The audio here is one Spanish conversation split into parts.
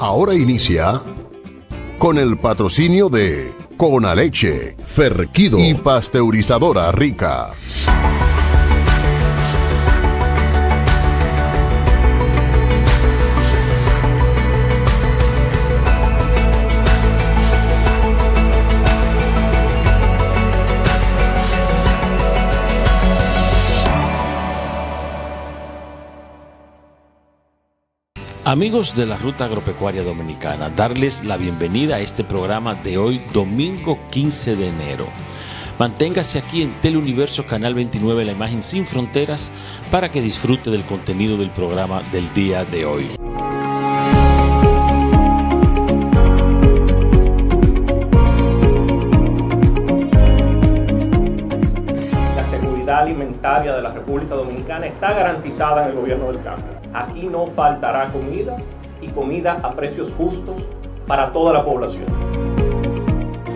ahora inicia con el patrocinio de Conaleche, Ferquido y Pasteurizadora Rica. Amigos de la Ruta Agropecuaria Dominicana, darles la bienvenida a este programa de hoy, domingo 15 de enero. Manténgase aquí en Teleuniverso Canal 29, la imagen sin fronteras, para que disfrute del contenido del programa del día de hoy. Alimentaria de la República Dominicana está garantizada en el gobierno del cambio. Aquí no faltará comida y comida a precios justos para toda la población.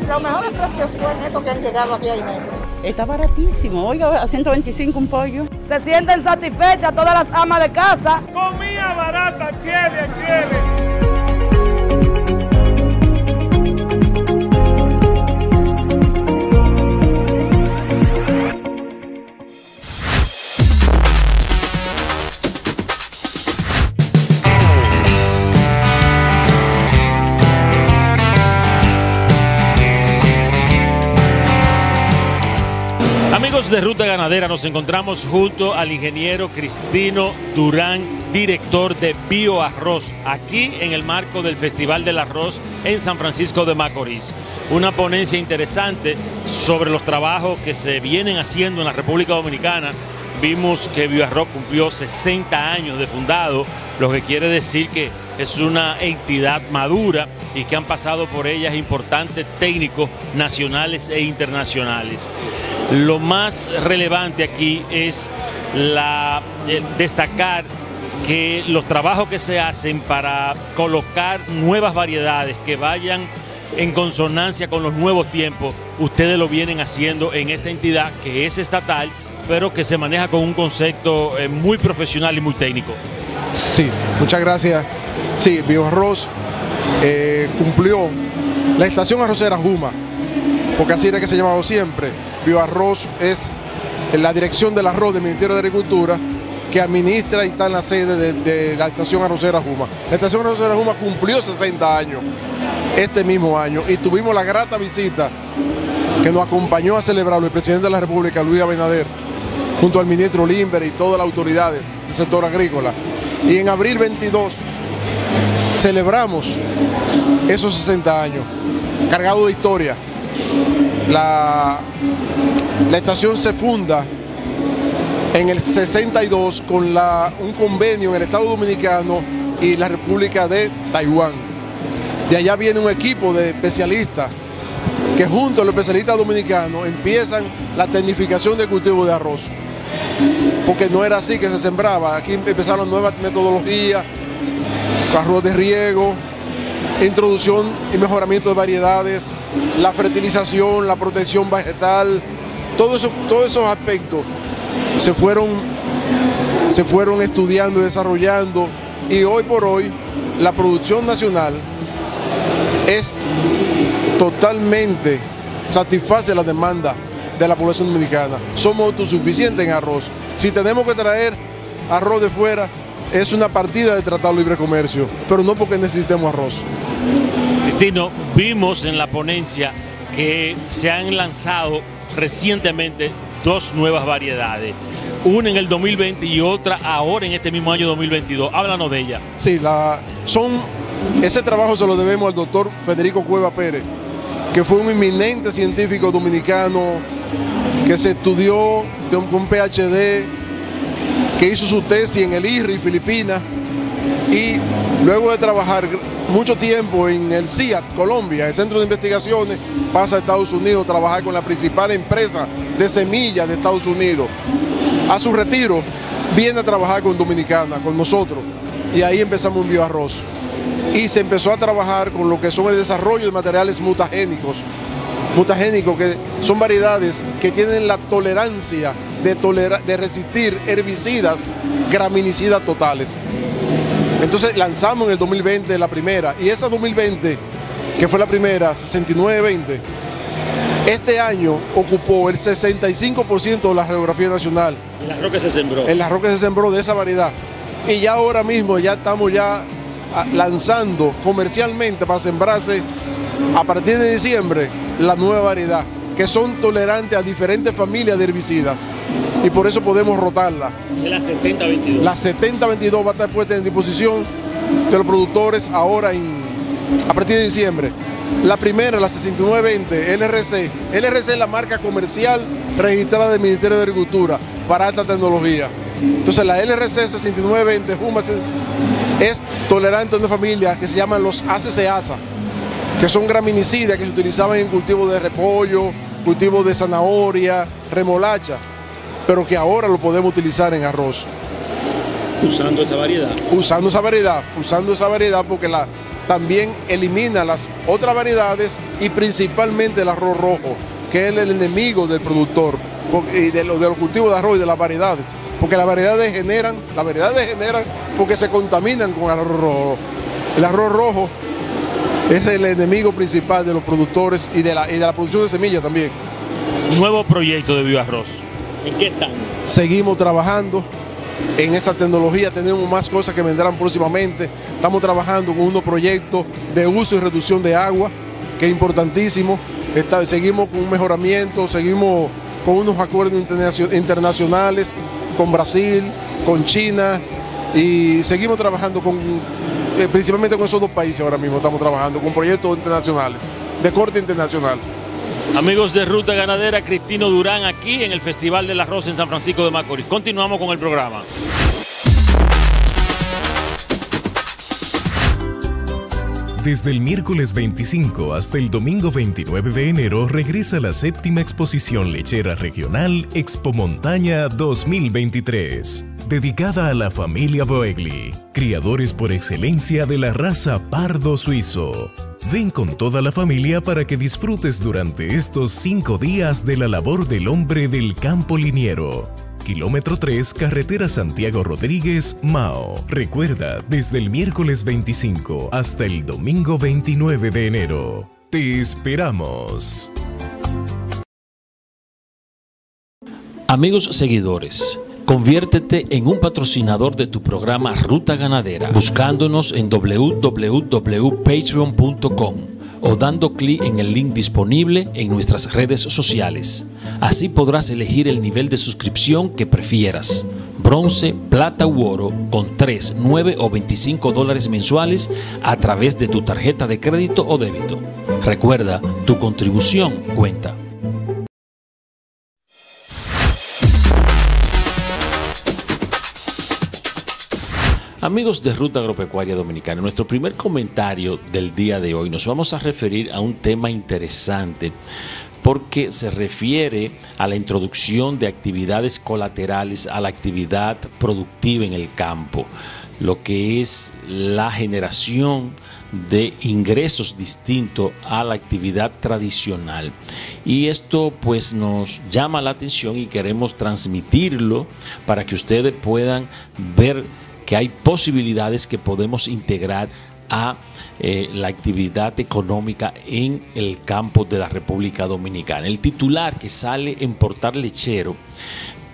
Los mejores precios fueron estos que han llegado aquí a Inegro. Está baratísimo, oiga, a 125 un pollo. Se sienten satisfechas todas las amas de casa. Comida barata, chévere, chévere. De Ruta Ganadera, nos encontramos junto al ingeniero Cristino Durán, director de Bioarroz, aquí en el marco del Festival del Arroz en San Francisco de Macorís. Una ponencia interesante sobre los trabajos que se vienen haciendo en la República Dominicana. Vimos que Bioarroz cumplió 60 años de fundado, lo que quiere decir que es una entidad madura y que han pasado por ellas importantes técnicos nacionales e internacionales. Lo más relevante aquí es eh, destacar que los trabajos que se hacen para colocar nuevas variedades que vayan en consonancia con los nuevos tiempos, ustedes lo vienen haciendo en esta entidad que es estatal, pero que se maneja con un concepto eh, muy profesional y muy técnico. Sí, muchas gracias. Sí, Bioarroz eh, cumplió la estación arrocera Juma, porque así era que se llamaba siempre. Bioarroz es la dirección del arroz del Ministerio de Agricultura que administra y está en la sede de, de la estación arrocera Juma. La estación arrocera Juma cumplió 60 años este mismo año y tuvimos la grata visita que nos acompañó a celebrarlo el presidente de la República, Luis Abinader, junto al ministro Limber y todas las autoridades del sector agrícola. Y en abril 22 celebramos esos 60 años, cargado de historia. La, estación se funda en el 62 con un convenio en el Estado Dominicano y la República de Taiwán. De allá viene un equipo de especialistas que junto a los especialistas dominicanos empiezan la tecnificación del cultivo de arroz. Porque no era así que se sembraba. Aquí empezaron nuevas metodologías, arroz de riego, introducción y mejoramiento de variedades, la fertilización, la protección vegetal, todo eso, todos esos aspectos se fueron, se fueron estudiando y desarrollando y hoy por hoy la producción nacional es totalmente satisface la demanda de la población dominicana. Somos autosuficientes en arroz. Si tenemos que traer arroz de fuera, es una partida de Tratado Libre Comercio, pero no porque necesitemos arroz. Cristino, vimos en la ponencia que se han lanzado recientemente dos nuevas variedades. Una en el 2020 y otra ahora en este mismo año 2022. Háblanos de ella. Sí, la, son, ese trabajo se lo debemos al doctor Federico Cueva Pérez, que fue un eminente científico dominicano que se estudió con un PhD, que hizo su tesis en el IRRI, Filipinas, y luego de trabajar mucho tiempo en el CIAT, Colombia, el Centro de Investigaciones, pasa a Estados Unidos a trabajar con la principal empresa de semillas de Estados Unidos. A su retiro, viene a trabajar con Dominicana, con nosotros, y ahí empezamos un bioarroz. Y se empezó a trabajar con lo que son el desarrollo de materiales mutagénicos, mutagénicos que son variedades que tienen la tolerancia de, tolera de resistir herbicidas, graminicidas totales. Entonces lanzamos en el 2020 la primera y esa 2020, que fue la primera, 6920, este año ocupó el 65% de la geografía nacional. El arroz que se sembró. El arroz que se sembró de esa variedad. Y ya ahora mismo ya estamos ya ah, lanzando comercialmente para sembrarse a partir de diciembre la nueva variedad, que son tolerantes a diferentes familias de herbicidas. Y por eso podemos rotarla. La 7022. La 7022 va a estar puesta en disposición de los productores ahora en, a partir de diciembre. La primera, la 6920, LRC. LRC es la marca comercial registrada del Ministerio de Agricultura para alta tecnología. Entonces la LRC 6920 Jumas es tolerante a una familia que se llaman los ACCASA, que son graminicidas que se utilizaban en cultivos de repollo, cultivos de zanahoria, remolacha, pero que ahora lo podemos utilizar en arroz. Usando esa variedad. Usando esa variedad, usando esa variedad porque la, también elimina las otras variedades y principalmente el arroz rojo, que es el enemigo del productor y de, los, de los cultivos de arroz y de las variedades, porque las variedades generan, las variedades generan porque se contaminan con el arroz rojo. El arroz rojo es el enemigo principal de los productores y de la, y de la producción de semillas también. Nuevo proyecto de bioarroz. ¿En qué están? Seguimos trabajando en esa tecnología, tenemos más cosas que vendrán próximamente. Estamos trabajando con unos proyectos de uso y reducción de agua, que es importantísimo. Está, seguimos con un mejoramiento, seguimos con unos acuerdos internacionales con Brasil, con China y seguimos trabajando con, eh, principalmente con esos dos países ahora mismo, estamos trabajando con proyectos internacionales, de corte internacional. Amigos de Ruta Ganadera, Cristino Durán aquí en el Festival del Arroz en San Francisco de Macorís. Continuamos con el programa. Desde el miércoles 25 hasta el domingo 29 de enero regresa la séptima exposición lechera regional Expo Montaña 2023, dedicada a la familia Boegli, criadores por excelencia de la raza pardo suizo. Ven con toda la familia para que disfrutes durante estos cinco días de la labor del hombre del campo liniero kilómetro 3, carretera Santiago Rodríguez, Mao. Recuerda, desde el miércoles 25 hasta el domingo 29 de enero. Te esperamos. Amigos seguidores, Conviértete en un patrocinador de tu programa Ruta Ganadera buscándonos en www.patreon.com o dando clic en el link disponible en nuestras redes sociales. Así podrás elegir el nivel de suscripción que prefieras. Bronce, plata u oro con 3, 9 o 25 dólares mensuales a través de tu tarjeta de crédito o débito. Recuerda, tu contribución cuenta. Amigos de Ruta Agropecuaria Dominicana, nuestro primer comentario del día de hoy nos vamos a referir a un tema interesante porque se refiere a la introducción de actividades colaterales a la actividad productiva en el campo, lo que es la generación de ingresos distintos a la actividad tradicional. Y esto pues nos llama la atención y queremos transmitirlo para que ustedes puedan ver que hay posibilidades que podemos integrar a eh, la actividad económica en el campo de la República Dominicana. El titular que sale en Portal Lechero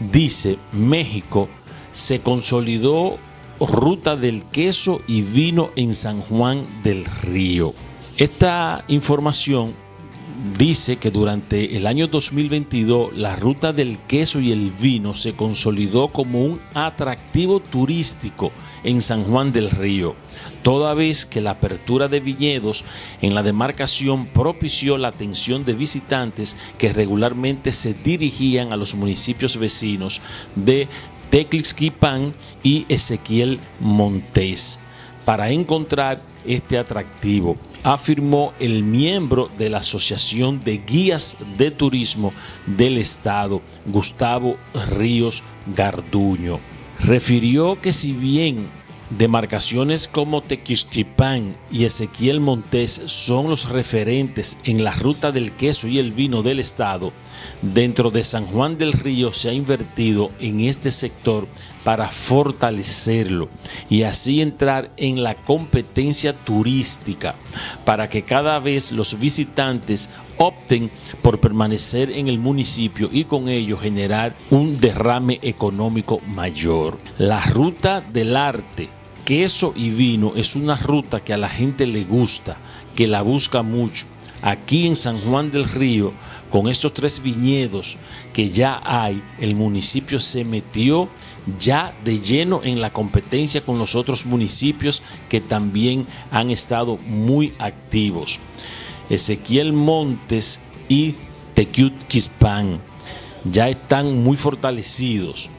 dice, México se consolidó ruta del queso y vino en San Juan del Río. Esta información dice que durante el año 2022 la ruta del queso y el vino se consolidó como un atractivo turístico en San Juan del Río, toda vez que la apertura de viñedos en la demarcación propició la atención de visitantes que regularmente se dirigían a los municipios vecinos de Teclixquipan y Ezequiel Montés para encontrar este atractivo, afirmó el miembro de la Asociación de Guías de Turismo del Estado, Gustavo Ríos Garduño. Refirió que si bien demarcaciones como Tequisquipán y Ezequiel Montés son los referentes en la ruta del queso y el vino del Estado, dentro de San Juan del Río se ha invertido en este sector para fortalecerlo y así entrar en la competencia turística para que cada vez los visitantes opten por permanecer en el municipio y con ello generar un derrame económico mayor. La ruta del arte, queso y vino es una ruta que a la gente le gusta, que la busca mucho. Aquí en San Juan del Río, con estos tres viñedos que ya hay, el municipio se metió ya de lleno en la competencia con los otros municipios que también han estado muy activos. Ezequiel Montes y Tequiutquispan ya están muy fortalecidos.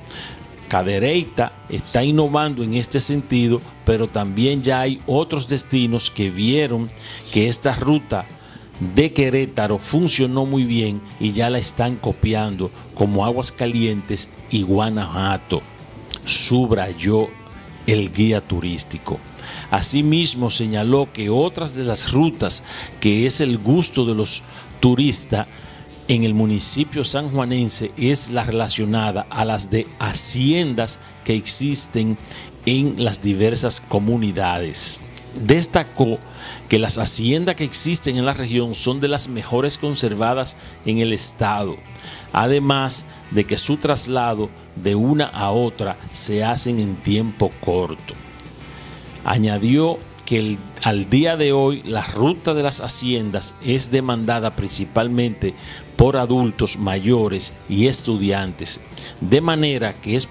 Cadereyta está innovando en este sentido, pero también ya hay otros destinos que vieron que esta ruta de Querétaro funcionó muy bien y ya la están copiando como Aguas Calientes y Guanajuato subrayó el guía turístico. Asimismo señaló que otras de las rutas que es el gusto de los turistas en el municipio sanjuanense es la relacionada a las de haciendas que existen en las diversas comunidades. Destacó que las haciendas que existen en la región son de las mejores conservadas en el estado, además de que su traslado de una a otra se hacen en tiempo corto. Añadió que al día de hoy la ruta de las haciendas es demandada principalmente por adultos mayores y estudiantes, de manera que es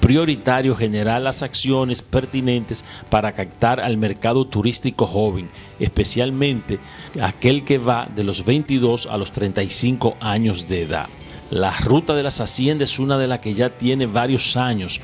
prioritario generar las acciones pertinentes para captar al mercado turístico joven, especialmente aquel que va de los 22 a los 35 años de edad. La ruta de las haciendas es una de las que ya tiene varios años,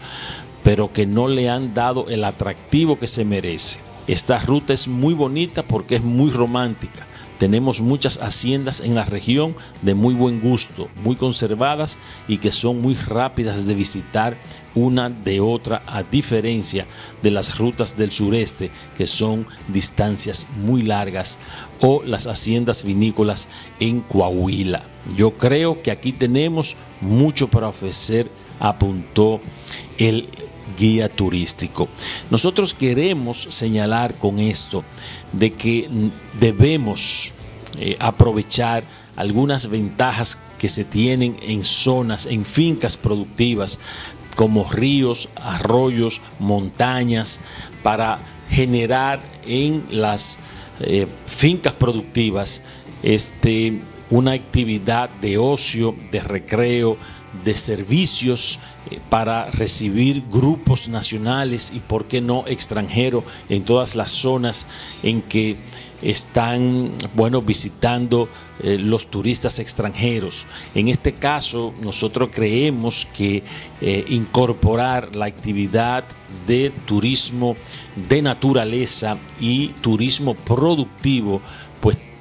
pero que no le han dado el atractivo que se merece. Esta ruta es muy bonita porque es muy romántica. Tenemos muchas haciendas en la región de muy buen gusto, muy conservadas y que son muy rápidas de visitar una de otra, a diferencia de las rutas del sureste, que son distancias muy largas, o las haciendas vinícolas en Coahuila. Yo creo que aquí tenemos mucho para ofrecer, apuntó el guía turístico. Nosotros queremos señalar con esto de que debemos eh, aprovechar algunas ventajas que se tienen en zonas, en fincas productivas, como ríos, arroyos, montañas, para generar en las eh, fincas productivas este, una actividad de ocio, de recreo, de servicios eh, para recibir grupos nacionales y, por qué no, extranjeros en todas las zonas en que están, bueno, visitando eh, los turistas extranjeros. En este caso, nosotros creemos que eh, incorporar la actividad de turismo de naturaleza y turismo productivo,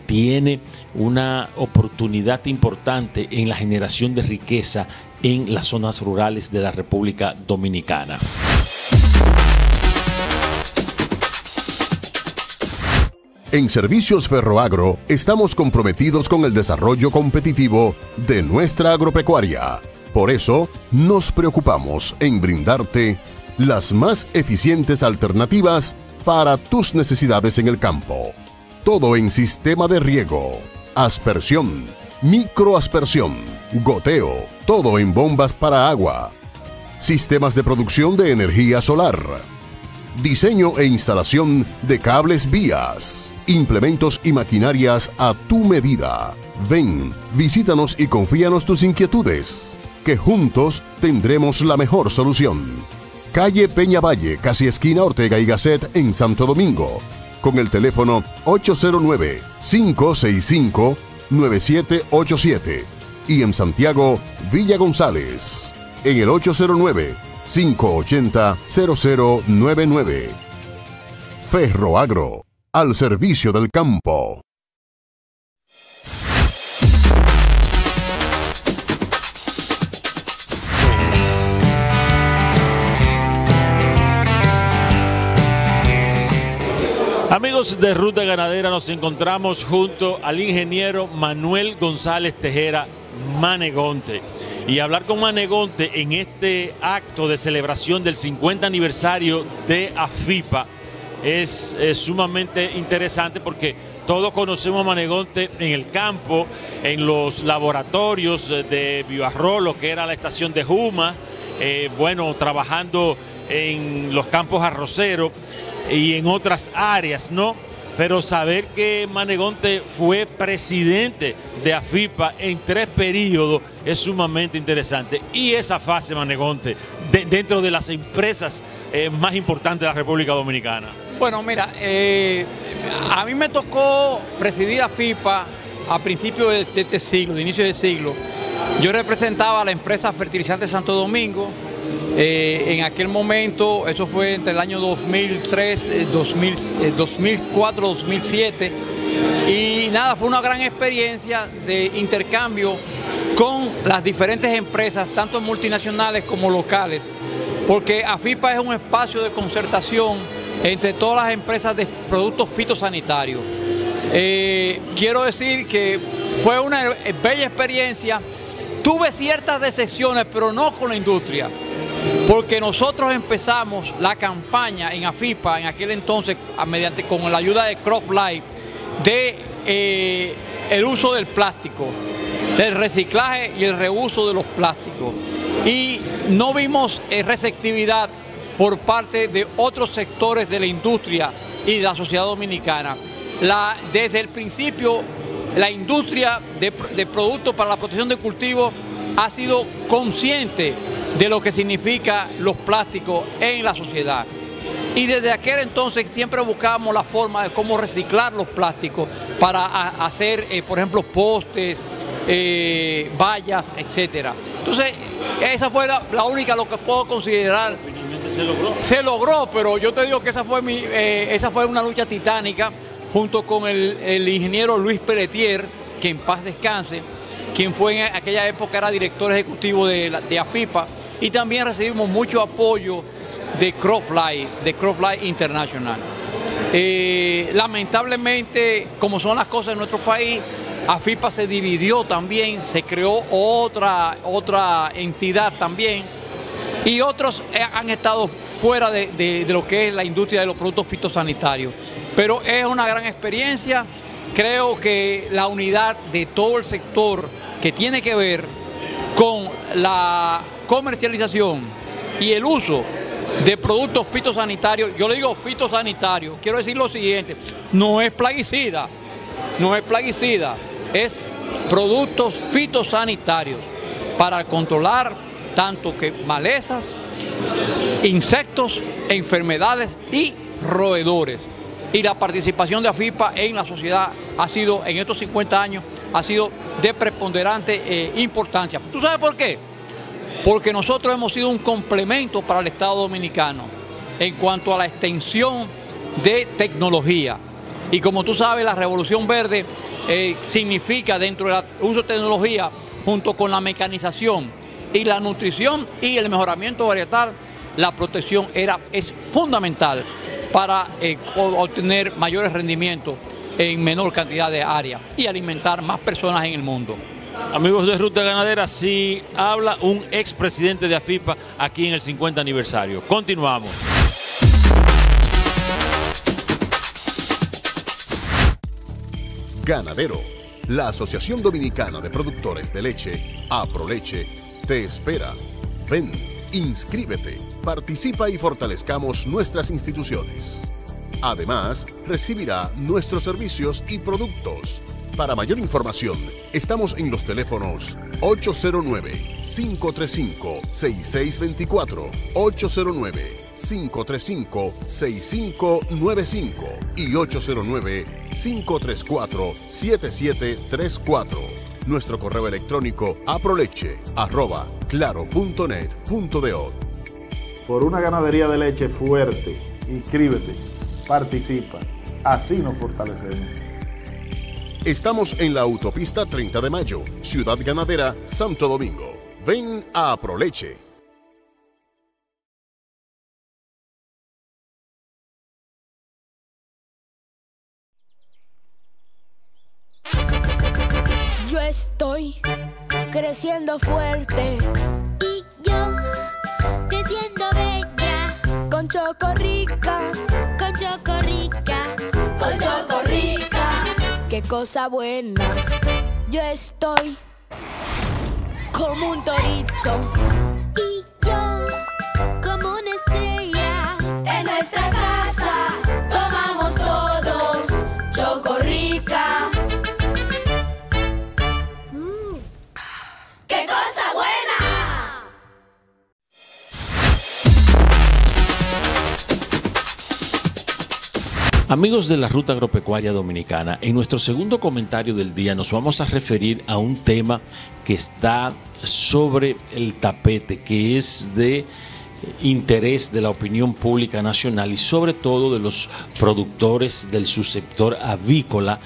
tiene una oportunidad importante en la generación de riqueza en las zonas rurales de la República Dominicana. En Servicios Ferroagro estamos comprometidos con el desarrollo competitivo de nuestra agropecuaria. Por eso nos preocupamos en brindarte las más eficientes alternativas para tus necesidades en el campo. Todo en sistema de riego, aspersión, microaspersión, goteo, todo en bombas para agua, sistemas de producción de energía solar, diseño e instalación de cables vías, implementos y maquinarias a tu medida. Ven, visítanos y confíanos tus inquietudes, que juntos tendremos la mejor solución. Calle Peña Valle, casi esquina Ortega y Gasset en Santo Domingo, con el teléfono 809 565 9787 y en Santiago, Villa González, en el 809-580-0099. Ferro Agro, al servicio del campo. Amigos de Ruta Ganadera, nos encontramos junto al ingeniero Manuel González Tejera Manegonte. Y hablar con Manegonte en este acto de celebración del 50 aniversario de AFIPA es, sumamente interesante porque todos conocemos a Manegonte en el campo, en los laboratorios de Bioarroz, lo que era la estación de Juma, eh, bueno, trabajando en los campos arroceros y en otras áreas, ¿no? Pero saber que Manegonte fue presidente de AFIPA en tres periodos es sumamente interesante. Y esa fase, Manegonte, dentro de las empresas eh, más importantes de la República Dominicana. Bueno, mira, eh, a mí me tocó presidir AFIPA a principios de, este siglo, de inicio del siglo. Yo representaba a la empresa Fertilizante Santo Domingo, eh, en aquel momento, eso fue entre el año 2003, 2004, 2007, y nada, fue una gran experiencia de intercambio con las diferentes empresas, tanto multinacionales como locales, porque AFIPA es un espacio de concertación entre todas las empresas de productos fitosanitarios. Eh, quiero decir que fue una bella experiencia, tuve ciertas decepciones, pero no con la industria porque nosotros empezamos la campaña en AFIPA en aquel entonces, mediante con la ayuda de CropLife, de eh, el uso del plástico, del reciclaje y el reuso de los plásticos. Y no vimos eh, receptividad por parte de otros sectores de la industria y de la sociedad dominicana. desde el principio, la industria de, de productos para la protección de cultivos ha sido consciente de lo que significa los plásticos en la sociedad. Y desde aquel entonces siempre buscábamos la forma de cómo reciclar los plásticos para hacer, eh, por ejemplo, postes, eh, vallas, etcétera. Entonces, esa fue la, única lo que puedo considerar. Se logró. Se logró, pero yo te digo que esa fue mi, eh, esa fue una lucha titánica junto con el, ingeniero Luis Pelletier, que en paz descanse, quien fue en aquella época era director ejecutivo de, de AFIPA y también recibimos mucho apoyo de CropFly, de CropFly International. Eh, lamentablemente, como son las cosas en nuestro país, AFIPA se dividió también, se creó otra, otra entidad también y otros eh, han estado fuera de, de, lo que es la industria de los productos fitosanitarios. Pero es una gran experiencia, creo que la unidad de todo el sector que tiene que ver con la comercialización y el uso de productos fitosanitarios, yo le digo fitosanitarios, quiero decir lo siguiente, no es plaguicida, no es plaguicida, es productos fitosanitarios para controlar tanto que malezas, insectos, enfermedades y roedores. Y la participación de AFIPA en la sociedad ha sido, en estos 50 años, ha sido de preponderante eh, importancia. ¿Tú sabes por qué? Porque nosotros hemos sido un complemento para el Estado Dominicano en cuanto a la extensión de tecnología. Y como tú sabes, la Revolución Verde eh, significa dentro del uso de tecnología, junto con la mecanización y la nutrición y el mejoramiento varietal, la protección era, es fundamental para eh, obtener mayores rendimientos en menor cantidad de área y alimentar más personas en el mundo. Amigos de Ruta Ganadera, si habla un expresidente de AFIPA aquí en el 50 aniversario. Continuamos. Ganadero, la Asociación Dominicana de Productores de Leche, APROLECHE, te espera. Ven, inscríbete, participa y fortalezcamos nuestras instituciones. Además, recibirá nuestros servicios y productos. Para mayor información, estamos en los teléfonos 809-535-6624, 809-535-6595 y 809-534-7734. Nuestro correo electrónico aproleche arroba claro.net.do. Por una ganadería de leche fuerte, inscríbete participa. Así nos fortalecemos. Estamos en la autopista 30 de Mayo, Ciudad Ganadera, Santo Domingo. Ven a Proleche. Yo estoy creciendo fuerte. Y yo creciendo bella. Con Chocorrica. Con Chocorrica. Con Chocorrica. Qué cosa buena. Yo estoy como un torito. Amigos de la Ruta Agropecuaria Dominicana, en nuestro segundo comentario del día nos vamos a referir a un tema que está sobre el tapete, que es de interés de la opinión pública nacional y sobre todo de los productores del subsector avícola,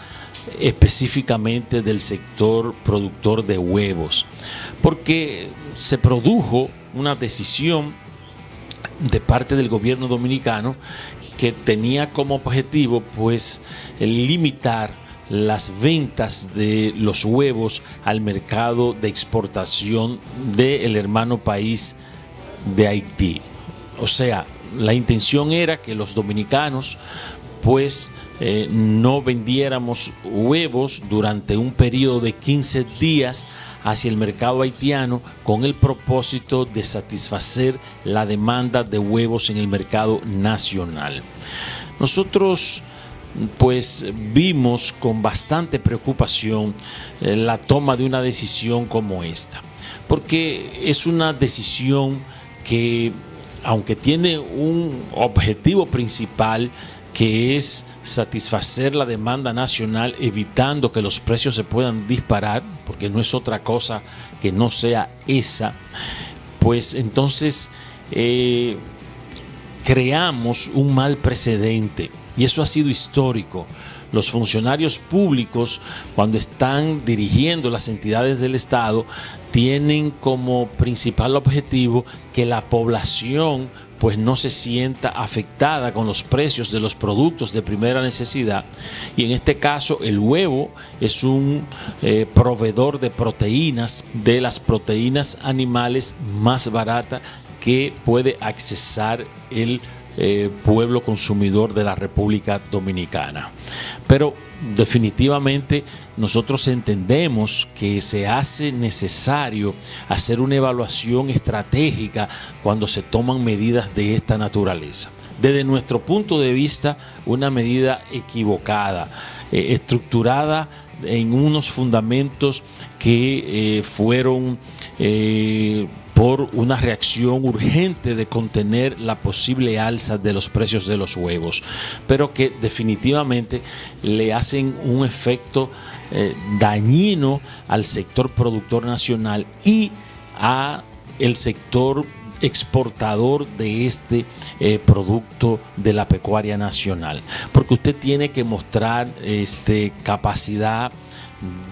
específicamente del sector productor de huevos, porque se produjo una decisión de parte del gobierno dominicano que tenía como objetivo pues limitar las ventas de los huevos al mercado de exportación del hermano país de Haití. O sea, la intención era que los dominicanos pues eh, no vendiéramos huevos durante un periodo de 15 días hacia el mercado haitiano con el propósito de satisfacer la demanda de huevos en el mercado nacional. Nosotros pues vimos con bastante preocupación eh, la toma de una decisión como esta, porque es una decisión que aunque tiene un objetivo principal que es satisfacer la demanda nacional evitando que los precios se puedan disparar, porque no es otra cosa que no sea esa, pues entonces eh, creamos un mal precedente y eso ha sido histórico. Los funcionarios públicos, cuando están dirigiendo las entidades del Estado, tienen como principal objetivo que la población pues no se sienta afectada con los precios de los productos de primera necesidad. Y en este caso el huevo es un eh, proveedor de proteínas, de las proteínas animales más baratas que puede accesar el eh, pueblo consumidor de la República Dominicana. Pero definitivamente nosotros entendemos que se hace necesario hacer una evaluación estratégica cuando se toman medidas de esta naturaleza. Desde nuestro punto de vista, una medida equivocada, eh, estructurada en unos fundamentos que eh, fueron por una reacción urgente de contener la posible alza de los precios de los huevos, pero que definitivamente le hacen un efecto eh, dañino al sector productor nacional y a el sector exportador de este eh, producto de la pecuaria nacional. Porque usted tiene que mostrar este capacidad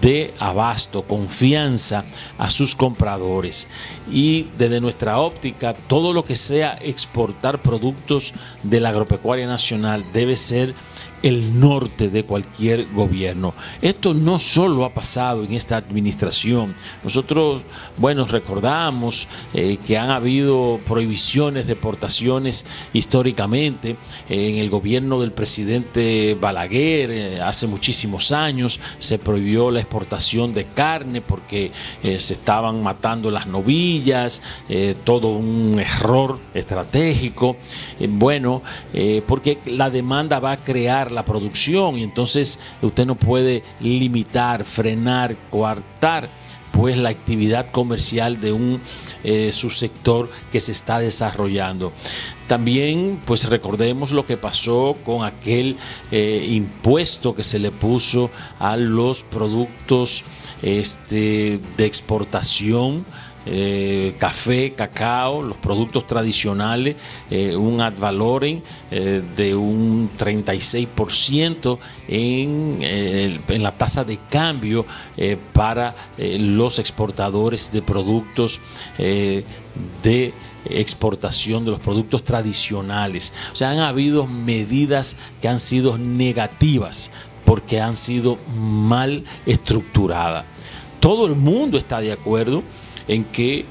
de abasto, confianza a sus compradores. Y desde nuestra óptica, todo lo que sea exportar productos de la agropecuaria nacional debe ser el norte de cualquier gobierno. Esto no solo ha pasado en esta administración. Nosotros, bueno, recordamos eh, que han habido prohibiciones de exportaciones históricamente en el gobierno del presidente Balaguer eh, hace muchísimos años se prohibió la exportación de carne porque eh, se estaban matando las novillas, todo un error estratégico. bueno, porque la demanda va a crear la producción y entonces usted no puede limitar, frenar, coartar pues la actividad comercial de un eh, subsector que se está desarrollando. También, pues recordemos lo que pasó con aquel eh, impuesto que se le puso a los productos este, de exportación eh, café, cacao, los productos tradicionales, eh, un ad valorem eh, de un 36% en, en, la tasa de cambio para los exportadores de productos de exportación de los productos tradicionales. O sea, han habido medidas que han sido negativas porque han sido mal estructuradas. todo el mundo está de acuerdo en que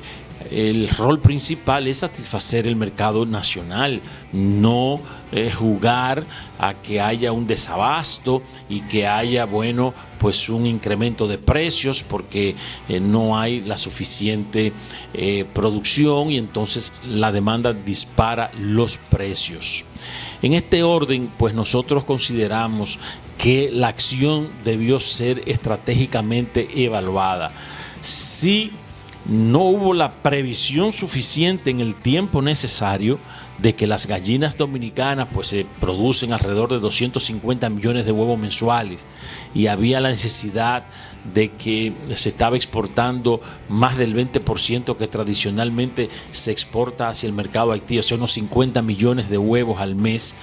el rol principal es satisfacer el mercado nacional, no eh, jugar a que haya un desabasto y que haya, bueno, pues un incremento de precios porque eh, no hay la suficiente eh, producción y entonces la demanda dispara los precios. En este orden, pues nosotros consideramos que la acción debió ser estratégicamente evaluada. Si no hubo la previsión suficiente en el tiempo necesario de que las gallinas dominicanas pues se producen alrededor de 250 millones de huevos mensuales. Y había la necesidad de que se estaba exportando más del 20% que tradicionalmente se exporta hacia el mercado Haití, o sea, unos 50 millones de huevos al mes,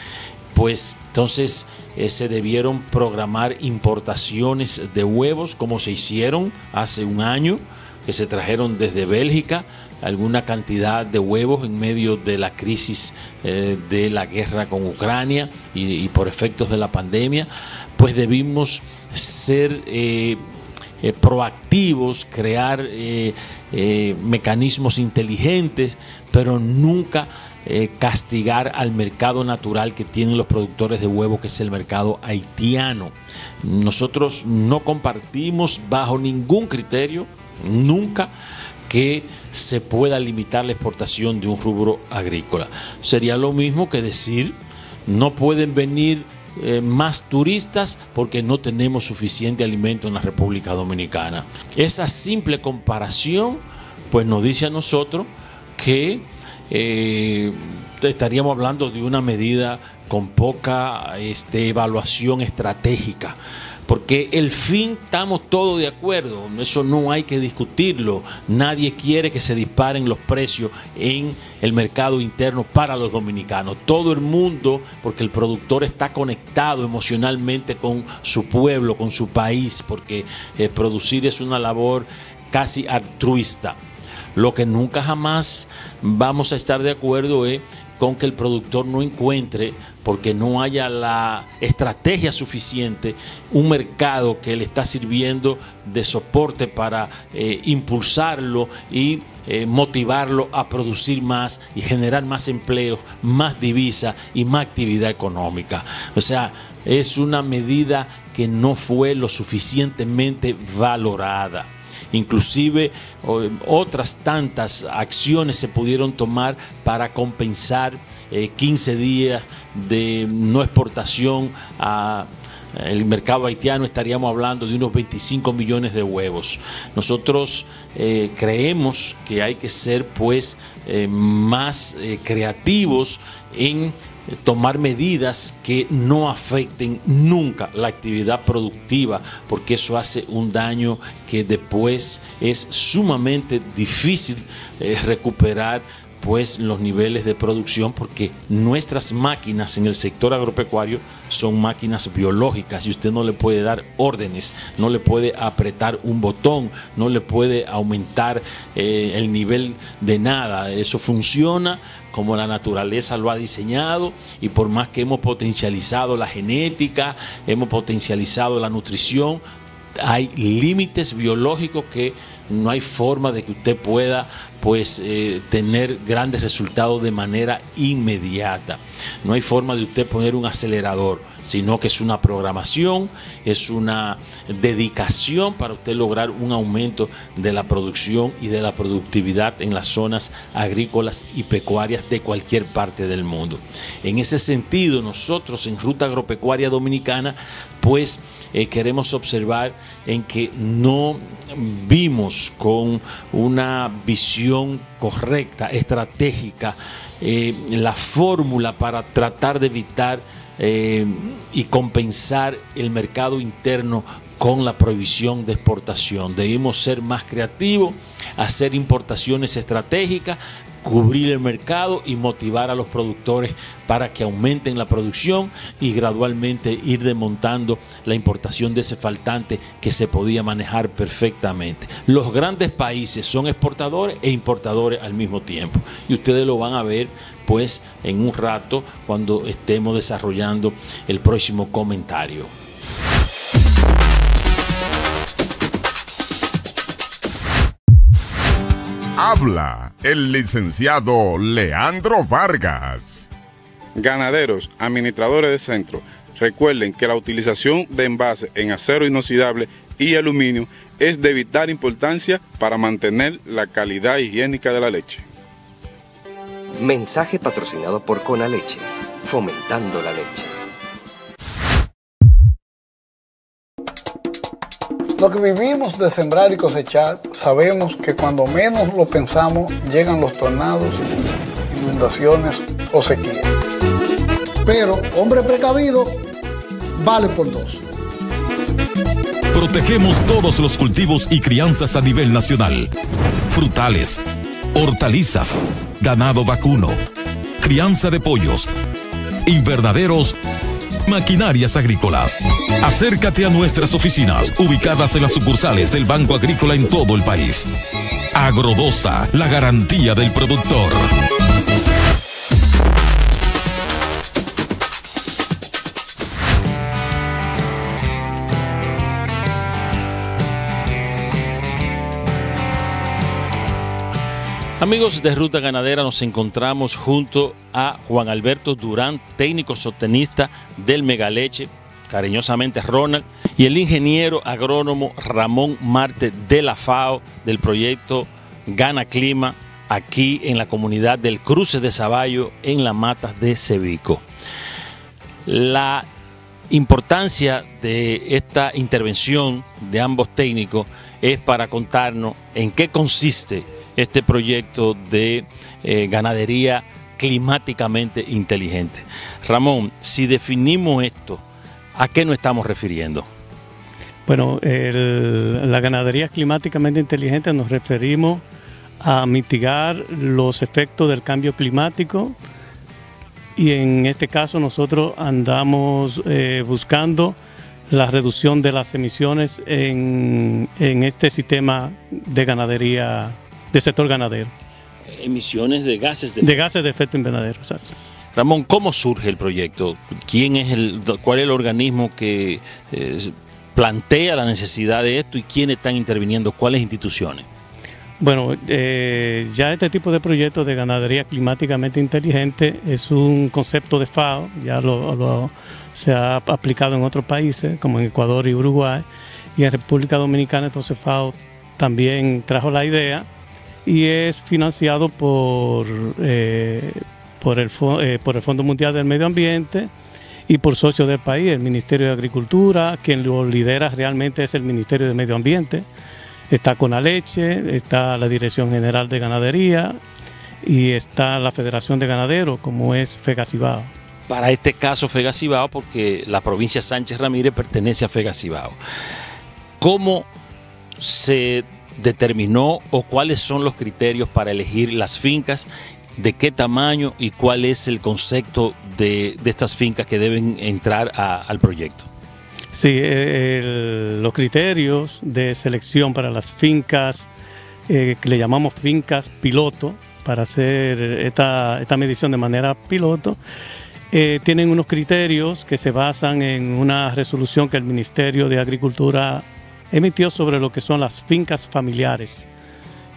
pues entonces eh, se debieron programar importaciones de huevos como se hicieron hace un año que se trajeron desde Bélgica, alguna cantidad de huevos en medio de la crisis eh, de la guerra con Ucrania y, por efectos de la pandemia, pues debimos ser eh, eh, proactivos, crear mecanismos inteligentes, pero nunca castigar al mercado natural que tienen los productores de huevo, que es el mercado haitiano. Nosotros no compartimos bajo ningún criterio Nunca que se pueda limitar la exportación de un rubro agrícola. Sería lo mismo que decir, no pueden venir eh, más turistas porque no tenemos suficiente alimento en la República Dominicana. Esa simple comparación pues nos dice a nosotros que eh, estaríamos hablando de una medida con poca este, evaluación estratégica porque el fin estamos todos de acuerdo, eso no hay que discutirlo. Nadie quiere que se disparen los precios en el mercado interno para los dominicanos. Todo el mundo, porque el productor está conectado emocionalmente con su pueblo, con su país, porque eh, producir es una labor casi altruista. Lo que nunca jamás vamos a estar de acuerdo es con que el productor no encuentre, porque no haya la estrategia suficiente, un mercado que le está sirviendo de soporte para eh, impulsarlo y eh, motivarlo a producir más y generar más empleos, más divisa y más actividad económica. O sea, es una medida que no fue lo suficientemente valorada. Inclusive otras tantas acciones se pudieron tomar para compensar 15 eh, días de no exportación a el mercado haitiano estaríamos hablando de unos 25 millones de huevos. Nosotros eh, creemos que hay que ser pues eh, más creativos en tomar medidas que no afecten nunca la actividad productiva, porque eso hace un daño que después es sumamente difícil eh, recuperar pues los niveles de producción porque nuestras máquinas en el sector agropecuario son máquinas biológicas y usted no le puede dar órdenes, no le puede apretar un botón, no le puede aumentar eh, el nivel de nada. Eso funciona como la naturaleza lo ha diseñado y por más que hemos potencializado la genética, hemos potencializado la nutrición, hay límites biológicos que no hay forma de que usted pueda pues eh, tener grandes resultados de manera inmediata. No hay forma de usted poner un acelerador, sino que es una programación, es una dedicación para usted lograr un aumento de la producción y de la productividad en las zonas agrícolas y pecuarias de cualquier parte del mundo. En ese sentido, nosotros en Ruta Agropecuaria Dominicana, pues eh, queremos observar en que no vimos con una visión correcta, estratégica, eh, la fórmula para tratar de evitar eh, y compensar el mercado interno con la prohibición de exportación. Debimos ser más creativos, hacer importaciones estratégicas, cubrir el mercado y motivar a los productores para que aumenten la producción y gradualmente ir desmontando la importación de ese faltante que se podía manejar perfectamente. Los grandes países son exportadores e importadores al mismo tiempo y ustedes lo van a ver pues en un rato cuando estemos desarrollando el próximo comentario. Habla el licenciado Leandro Vargas. Ganaderos, administradores de centro, recuerden que la utilización de envases en acero inoxidable y aluminio es de vital importancia para mantener la calidad higiénica de la leche. Mensaje patrocinado por Conaleche, fomentando la leche. Lo que vivimos de sembrar y cosechar, sabemos que cuando menos lo pensamos llegan los tornados, inundaciones o sequía. Pero, hombre precavido, vale por dos. Protegemos todos los cultivos y crianzas a nivel nacional. Frutales, hortalizas, ganado vacuno, crianza de pollos, invernaderos, maquinarias agrícolas. Acércate a nuestras oficinas ubicadas en las sucursales del Banco Agrícola en todo el país. Agrodosa, la garantía del productor. Amigos de Ruta Ganadera, nos encontramos junto a Juan Alberto Durán, técnico sostenista del Megaleche, cariñosamente Ronald, y el ingeniero agrónomo Ramón Marte de la FAO del proyecto Gana Clima, aquí en la comunidad del Cruce de Saballo, en la Matas de Cevico. La importancia de esta intervención de ambos técnicos es para contarnos en qué consiste este proyecto de eh, ganadería climáticamente inteligente. Ramón, si definimos esto, ¿a qué nos estamos refiriendo? Bueno, el- la ganadería climáticamente inteligente nos referimos a mitigar los efectos del cambio climático y en este caso nosotros andamos eh, buscando la reducción de las emisiones en, en este sistema de ganadería, de sector ganadero, Emisiones de gases de, de gases de efecto invernadero. exacto. Ramón, ¿cómo surge el proyecto? ¿Quién es el, cuál es el organismo que eh, plantea la necesidad de esto y quiénes están interviniendo? ¿Cuáles instituciones? Bueno, eh, ya este tipo de proyectos de ganadería climáticamente inteligente es un concepto de FAO, ya lo, lo- se ha aplicado en otros países como en Ecuador y Uruguay, y en República Dominicana entonces FAO también trajo la idea y es financiado por, eh, por, el, eh, por el Fondo Mundial del Medio Ambiente y por socios del país, el Ministerio de Agricultura, quien lo lidera realmente es el Ministerio de Medio Ambiente. Está Conaleche, está la Dirección General de Ganadería y está la Federación de Ganaderos, como es Fegacibao. Para este caso Fegacibao, porque la provincia Sánchez Ramírez pertenece a Fegacibao. ¿Cómo se determinó o cuáles son los criterios para elegir las fincas? ¿De qué tamaño y cuál es el concepto de, de estas fincas que deben entrar al proyecto? Sí, eh, los criterios de selección para las fincas, eh, que le llamamos fincas piloto, para hacer esta, esta medición de manera piloto, eh, tienen unos criterios que se basan en una resolución que el Ministerio de Agricultura emitió sobre lo que son las fincas familiares.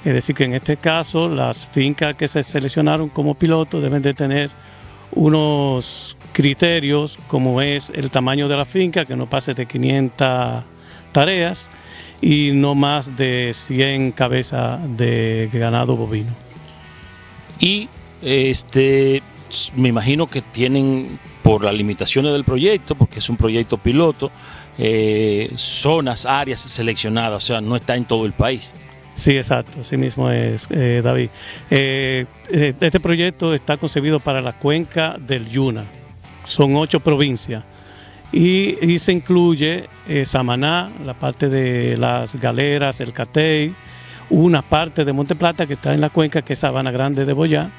Es decir, que en este caso las fincas que se seleccionaron como piloto deben de tener unos criterios como es el tamaño de la finca, que no pase de 500 tareas y no más de 100 cabezas de ganado bovino. Y este, me imagino que tienen, por las limitaciones del proyecto, porque es un proyecto piloto, eh, zonas, áreas seleccionadas, o sea, no está en todo el país. Sí, exacto, así mismo es, eh, David. Eh, este proyecto está concebido para la cuenca del Yuna. Son ocho provincias. Y, y se incluye Samaná, la parte de las galeras, el Catey, una parte de Monte Plata que está en la cuenca, que es Sabana Grande de Boyá.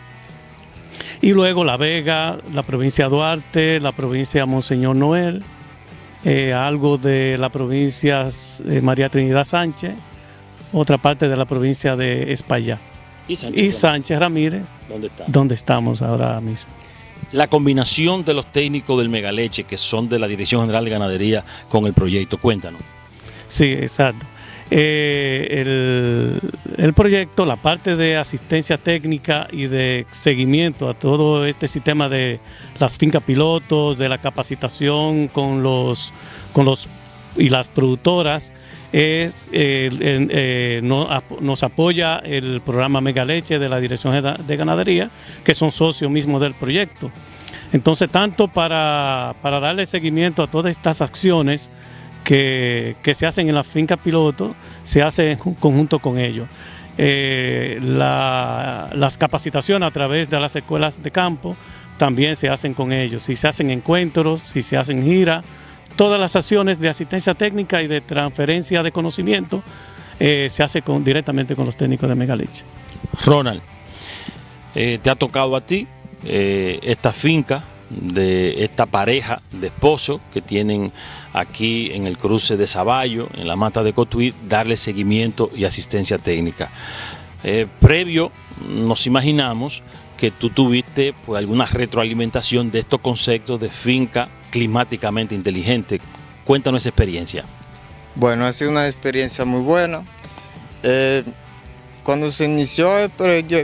Y luego La Vega, la provincia Duarte, la provincia Monseñor Noel, eh, algo de la provincia eh, María Trinidad Sánchez, otra parte de la provincia de España. Y Sánchez Y Ramírez. Sánchez Ramírez, ¿Dónde está? donde estamos ahora mismo. La combinación de los técnicos del Megaleche, que son de la Dirección General de Ganadería, con el proyecto, cuéntanos. Sí, exacto. Eh, el, proyecto, la parte de asistencia técnica y de seguimiento a todo este sistema de las fincas pilotos, de la capacitación con los, con los y las productoras, es, eh, nos apoya el programa Mega Leche de la Dirección de Ganadería, que son socios mismos del proyecto. Entonces, tanto para, para darle seguimiento a todas estas acciones que, se hacen en la finca piloto, se hace en ju- conjunto con ellos. Eh, la- las capacitaciones a través de las escuelas de campo también se hacen con ellos. Si se hacen encuentros, si se hacen giras, todas las acciones de asistencia técnica y de transferencia de conocimiento eh, se hace directamente con los técnicos de Megaleche. Ronald, eh, te ha tocado a ti esta finca de esta pareja de esposos que tienen aquí en el cruce de Saballo, en la mata de Cotuí, darle seguimiento y asistencia técnica. Eh, previo, nos imaginamos que tú tuviste pues, alguna retroalimentación de estos conceptos de finca climáticamente inteligente. Cuéntanos esa experiencia. Bueno, ha sido una experiencia muy buena. Eh, cuando se inició, el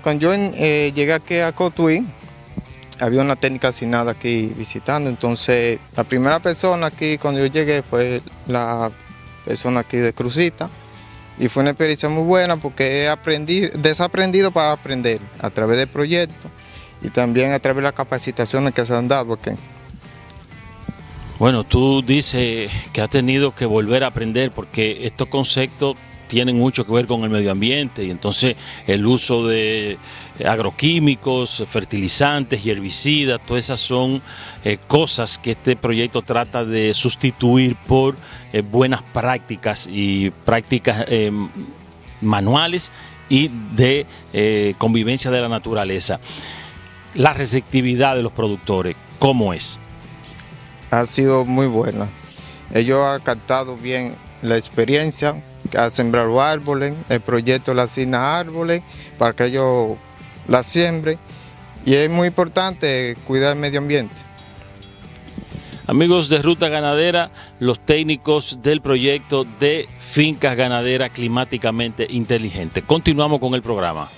cuando yo eh, llegué aquí a Cotuí, había una técnica asignada aquí visitando. Entonces, la primera persona aquí cuando yo llegué fue la persona aquí de Crucita. Y fue una experiencia muy buena porque he aprendido, desaprendido para aprender a través del proyecto y también a través de las capacitaciones que se han dado aquí. Bueno, tú dices que has tenido que volver a aprender porque estos conceptos tienen mucho que ver con el medio ambiente y entonces el uso de agroquímicos, fertilizantes herbicidas, todas esas son eh, cosas que este proyecto trata de sustituir por eh, buenas prácticas y prácticas eh, manuales y de eh, convivencia de la naturaleza. La receptividad de los productores, ¿cómo es? ha sido muy buena. Ellos han captado bien la experiencia, ha sembrado árboles, el proyecto le asigna árboles para que ellos la siembren y es muy importante cuidar el medio ambiente. Amigos de Ruta Ganadera, los técnicos del proyecto de Fincas Ganadera Climáticamente Inteligente. Continuamos con el programa.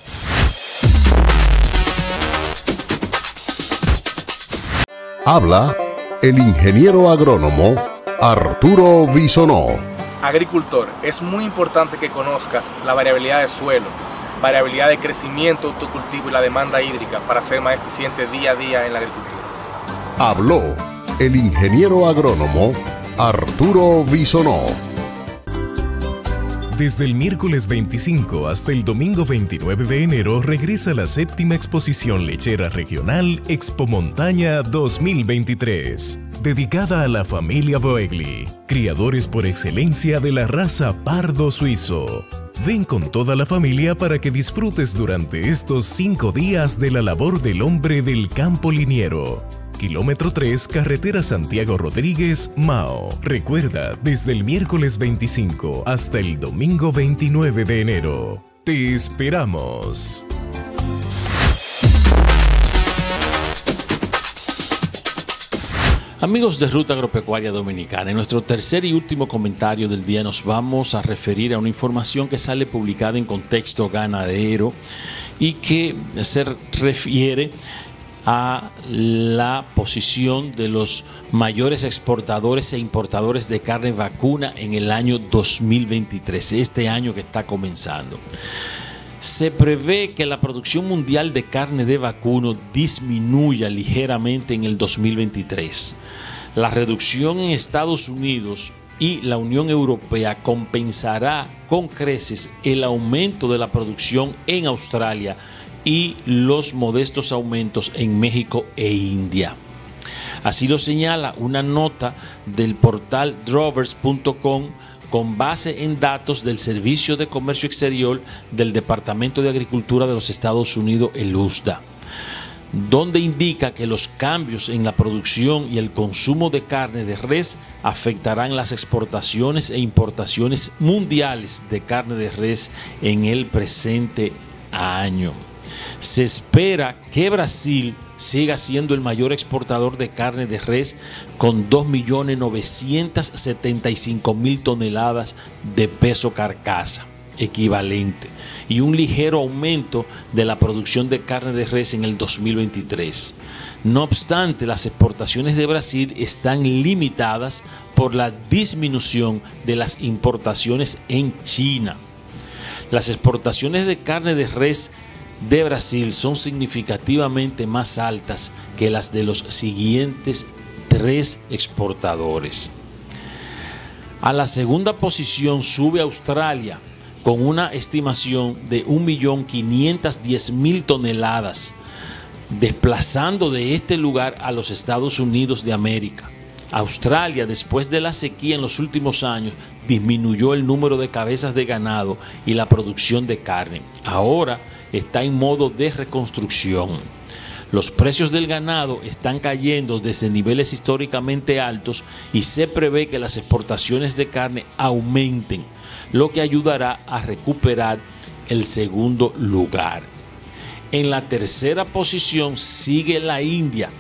Habla el ingeniero agrónomo Arturo Bisonó. Agricultor, es muy importante que conozcas la variabilidad de suelo, variabilidad de crecimiento, autocultivo y la demanda hídrica para ser más eficiente día a día en la agricultura. Habló el ingeniero agrónomo Arturo Bisonó. Desde el miércoles 25 hasta el domingo 29 de enero regresa la séptima exposición lechera regional Expo Montaña 2023, dedicada a la familia Boegli, criadores por excelencia de la raza pardo suizo. Ven con toda la familia para que disfrutes durante estos cinco días de la labor del hombre del campo liniero. Kilómetro 3, carretera Santiago Rodríguez, Mao. Recuerda, desde el miércoles 25 hasta el domingo 29 de enero. Te esperamos. Amigos de Ruta Agropecuaria Dominicana, en nuestro tercer y último comentario del día nos vamos a referir a una información que sale publicada en contexto ganadero y que se refiere a la posición de los mayores exportadores e importadores de carne vacuna en el año 2023, este año que está comenzando. Se prevé que la producción mundial de carne de vacuno disminuya ligeramente en el 2023. La reducción en Estados Unidos y la Unión Europea compensará con creces el aumento de la producción en Australia y los modestos aumentos en México e India. Así lo señala una nota del portal drovers.com con base en datos del Servicio de Comercio Exterior del Departamento de Agricultura de los Estados Unidos, el USDA, donde indica que los cambios en la producción y el consumo de carne de res afectarán las exportaciones e importaciones mundiales de carne de res en el presente año. Se espera que Brasil siga siendo el mayor exportador de carne de res con 2.975.000 toneladas de peso carcasa equivalente y un ligero aumento de la producción de carne de res en el 2023. No obstante, las exportaciones de Brasil están limitadas por la disminución de las importaciones en China. Las exportaciones de carne de res de Brasil son significativamente más altas que las de los siguientes tres exportadores. A la segunda posición sube Australia con una estimación de 1.510.000 toneladas, desplazando de este lugar a los Estados Unidos de América. Australia, después de la sequía en los últimos años, disminuyó el número de cabezas de ganado y la producción de carne. Ahora está en modo de reconstrucción. Los precios del ganado están cayendo desde niveles históricamente altos y se prevé que las exportaciones de carne aumenten, lo que ayudará a recuperar el segundo lugar. En la tercera posición sigue la India,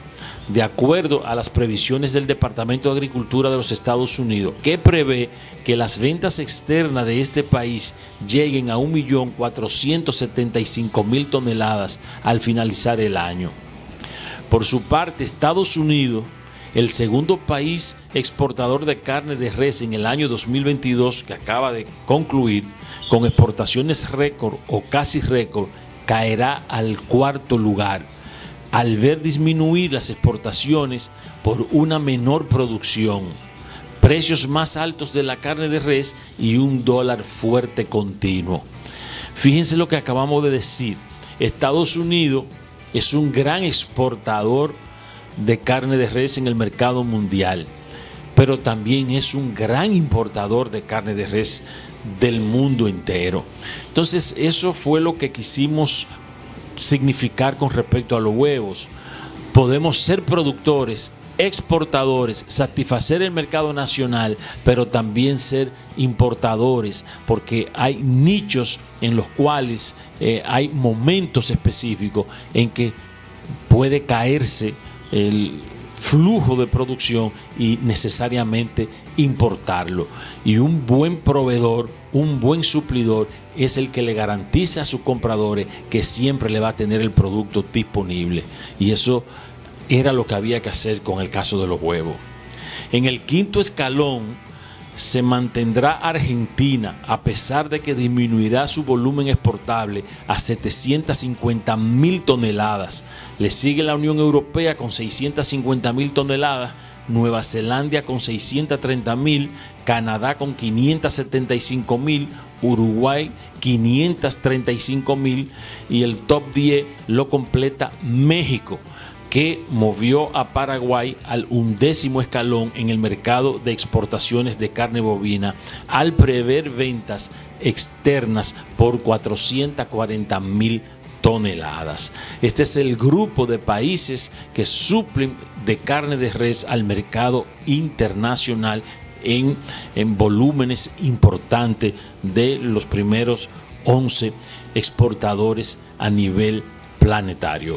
de acuerdo a las previsiones del Departamento de Agricultura de los Estados Unidos, que prevé que las ventas externas de este país lleguen a 1.475.000 toneladas al finalizar el año. Por su parte, Estados Unidos, el segundo país exportador de carne de res en el año 2022 que acaba de concluir, con exportaciones récord o casi récord, caerá al cuarto lugar al ver disminuir las exportaciones por una menor producción, precios más altos de la carne de res y un dólar fuerte continuo. Fíjense lo que acabamos de decir. Estados Unidos es un gran exportador de carne de res en el mercado mundial, pero también es un gran importador de carne de res del mundo entero. Entonces eso fue lo que quisimos significar con respecto a los huevos. Podemos ser productores, exportadores, satisfacer el mercado nacional, pero también ser importadores, porque hay nichos en los cuales eh, hay momentos específicos en que puede caerse el flujo de producción y necesariamente importarlo. Y un buen proveedor, un buen suplidor es el que le garantiza a sus compradores que siempre le va a tener el producto disponible. Y eso era lo que había que hacer con el caso de los huevos. En el quinto escalón se mantendrá Argentina a pesar de que disminuirá su volumen exportable a 750 mil toneladas. Le sigue la Unión Europea con 650 mil toneladas, Nueva Zelanda con 630 mil, Canadá con 575 mil, Uruguay 535 mil y el top 10 lo completa México que movió a Paraguay al undécimo escalón en el mercado de exportaciones de carne bovina al prever ventas externas por 440 mil toneladas. Este es el grupo de países que suplen de carne de res al mercado internacional en, en volúmenes importantes de los primeros 11 exportadores a nivel planetario.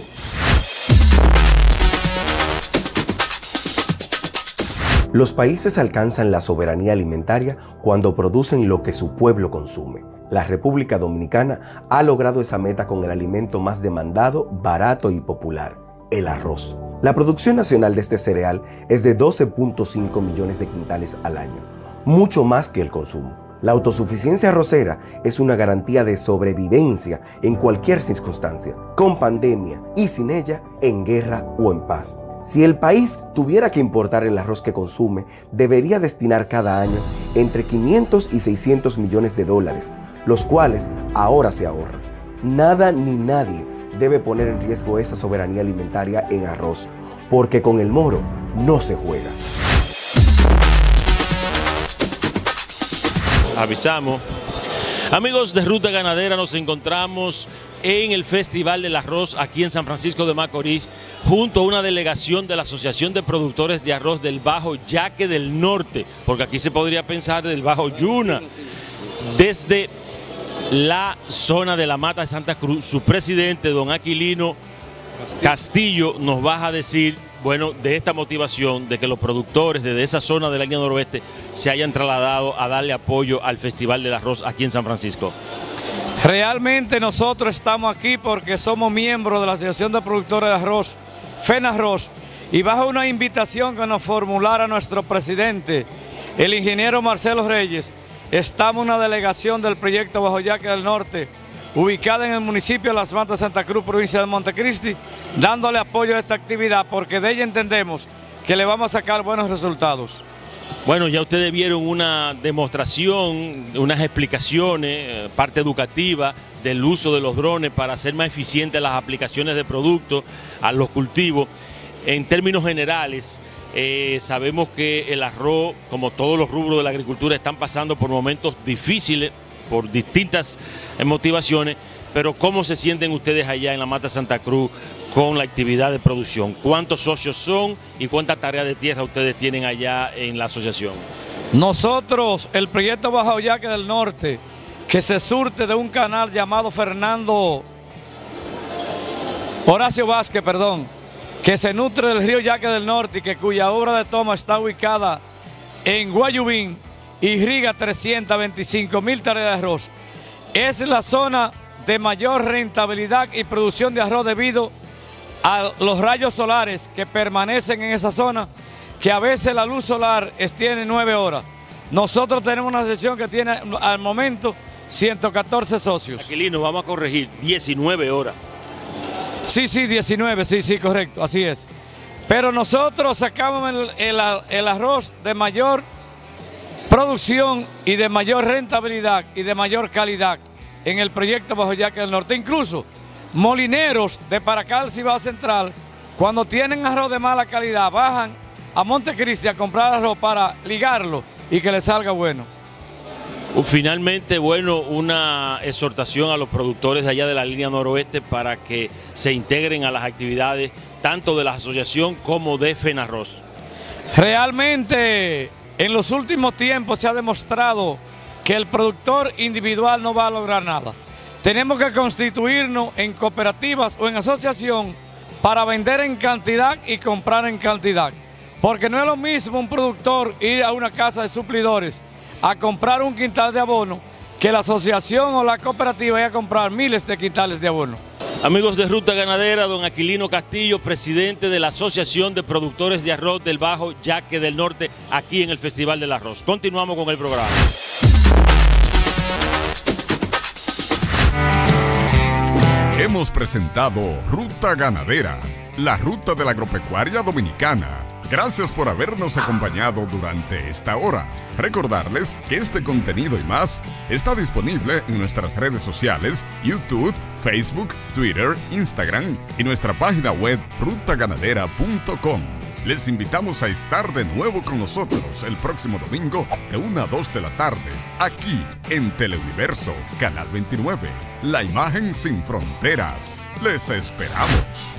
Los países alcanzan la soberanía alimentaria cuando producen lo que su pueblo consume. La República Dominicana ha logrado esa meta con el alimento más demandado, barato y popular, el arroz. La producción nacional de este cereal es de 12.5 millones de quintales al año, mucho más que el consumo. La autosuficiencia arrocera es una garantía de sobrevivencia en cualquier circunstancia, con pandemia y sin ella, en guerra o en paz. Si el país tuviera que importar el arroz que consume, debería destinar cada año entre 500 y 600 millones de dólares, los cuales ahora se ahorran. Nada ni nadie debe poner en riesgo esa soberanía alimentaria en arroz, porque con el moro no se juega. Avisamos. Amigos de Ruta Ganadera, nos encontramos en el Festival del Arroz aquí en San Francisco de Macorís, junto a una delegación de la Asociación de Productores de Arroz del Bajo Yaque del Norte, porque aquí se podría pensar del Bajo Yuna. Desde la zona de la Mata de Santa Cruz. Su presidente, don Aquilino Castillo, nos va a decir, bueno, de esta motivación de que los productores desde esa zona de la línea noroeste se hayan trasladado a darle apoyo al Festival del Arroz aquí en San Francisco. Realmente nosotros estamos aquí porque somos miembros de la Asociación de Productores de Arroz, FENARROZ, y bajo una invitación que nos formulara nuestro presidente, el ingeniero Marcelo Reyes, estamos una delegación del proyecto Bajo Yaque del Norte, ubicada en el municipio de Las Matas, Santa Cruz, provincia de Montecristi, dándole apoyo a esta actividad porque de ella entendemos que le vamos a sacar buenos resultados. Bueno, ya ustedes vieron una demostración, unas explicaciones, eh, parte educativa del uso de los drones para hacer más eficientes las aplicaciones de productos a los cultivos. En términos generales, eh, sabemos que el arroz, como todos los rubros de la agricultura, están pasando por momentos difíciles, por distintas motivaciones, pero ¿cómo se sienten ustedes allá en la Mata Santa Cruz con la actividad de producción? ¿Cuántos socios son y cuántas tareas de tierra ustedes tienen allá en la asociación? Nosotros, el proyecto Bajo Yaque del Norte, que se surte de un canal llamado Fernando Horacio Vázquez, perdón, que se nutre del río Yaque del Norte y que cuya obra de toma está ubicada en Guayubín, irriga 325 mil tareas de arroz. Es la zona de mayor rentabilidad y producción de arroz debido a los rayos solares que permanecen en esa zona, que a veces la luz solar tiene 9 horas. Nosotros tenemos una sección que tiene al momento 114 socios. Aquilino, vamos a corregir, 19 horas. Sí, sí, 19, sí, sí, correcto, así es. Pero nosotros sacamos el, el- el arroz de mayor producción y de mayor rentabilidad y de mayor calidad en el proyecto Bajo Yaque del Norte. Incluso molineros de para acá al Cibao Central, cuando tienen arroz de mala calidad, bajan a Montecristi a comprar arroz para ligarlo y que les salga bueno. Uh, Finalmente, bueno, una exhortación a los productores de allá de la línea noroeste para que se integren a las actividades tanto de la asociación como de FENARROZ. Realmente, en los últimos tiempos se ha demostrado que el productor individual no va a lograr nada. Tenemos que constituirnos en cooperativas o en asociación para vender en cantidad y comprar en cantidad. Porque no es lo mismo un productor ir a una casa de suplidores a comprar un quintal de abono que la asociación o la cooperativa ir a comprar miles de quintales de abono. Amigos de Ruta Ganadera, don Aquilino Castillo, presidente de la Asociación de Productores de Arroz del Bajo Yaque del Norte, aquí en el Festival del Arroz. Continuamos con el programa. Hemos presentado Ruta Ganadera, la ruta de la agropecuaria dominicana. Gracias por habernos acompañado durante esta hora. Recordarles que este contenido y más está disponible en nuestras redes sociales, YouTube, Facebook, Twitter, Instagram y nuestra página web rutaganadera.com. Les invitamos a estar de nuevo con nosotros el próximo domingo de 1 a 2 de la tarde, aquí en Teleuniverso, Canal 29, la imagen sin fronteras. Les esperamos.